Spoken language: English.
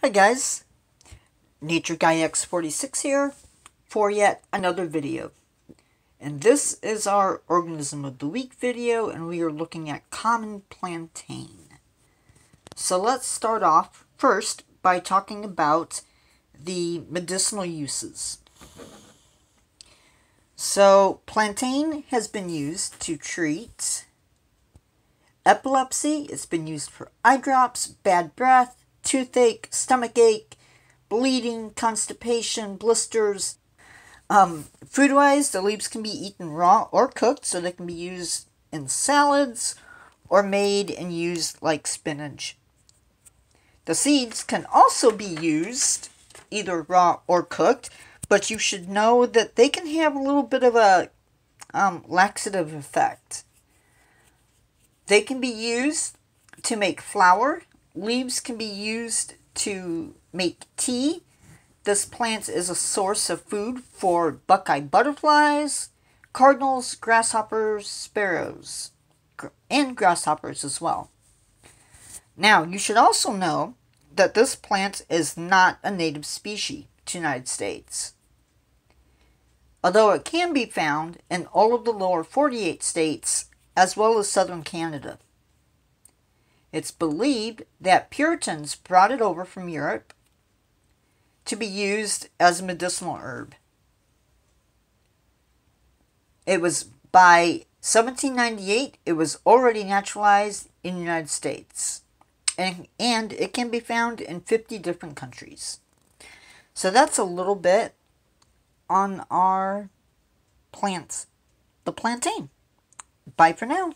Hi guys, Nature Guy X46 here for yet another video. And this is our Organism of the Week video and we are looking at common plantain. So let's start off first by talking about the medicinal uses. So plantain has been used to treat epilepsy, it's been used for eye drops, bad breath, toothache, stomach ache, bleeding, constipation, blisters. Um, food wise, the leaves can be eaten raw or cooked, so they can be used in salads or made and used like spinach. The seeds can also be used either raw or cooked, but you should know that they can have a little bit of a um, laxative effect. They can be used to make flour Leaves can be used to make tea. This plant is a source of food for buckeye butterflies, cardinals, grasshoppers, sparrows, and grasshoppers as well. Now, you should also know that this plant is not a native species to the United States. Although it can be found in all of the lower 48 states as well as southern Canada. It's believed that Puritans brought it over from Europe to be used as a medicinal herb. It was by 1798, it was already naturalized in the United States. And, and it can be found in 50 different countries. So that's a little bit on our plants, the plantain. Bye for now.